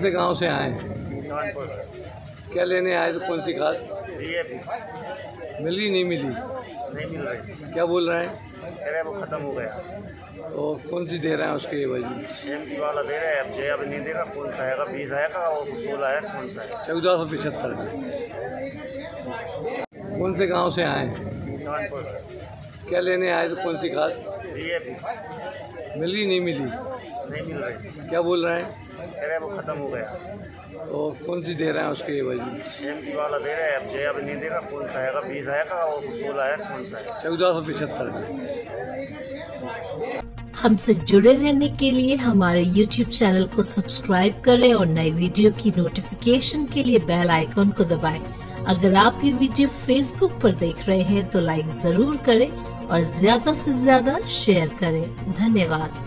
से गाँव से आए हैं? क्या लेने आए तो कौन सी खाद? मिली नहीं मिली? नहीं मिल रही। क्या बोल रहे हैं? वो ख़त्म हो गया। तो कौन सी दे रहे हैं उसके वजह एम पी वाला दे रहे हैं अब जे अब नहीं देगा कौन सा आएगा? बीस आएगा और सोलह आएगा कौन सा चौदह सौ पिछहत्तर। कौन से गाँव से आए हैं? क्या लेने आए तो कौन सी खाद? मिली नहीं मिली? नहीं मिल रही। क्या बोल रहे हैं? कह रहे वो ख़त्म हो गया। और कौन सी दे रहे हैं उसके वजह एम पी वाला दे रहे हैं अब जे अब नहीं देगा कौन सा आएगा? बीस आएगा और सोलह आएगा कौन सा है चौदह सौ पिछहत्तर। में हमसे जुड़े रहने के लिए हमारे YouTube चैनल को सब्सक्राइब करें और नई वीडियो की नोटिफिकेशन के लिए बेल आइकॉन को दबाएँ। अगर आप ये वीडियो फेसबुक पर देख रहे हैं तो लाइक ज़रूर करें और ज़्यादा से ज़्यादा शेयर करें। धन्यवाद।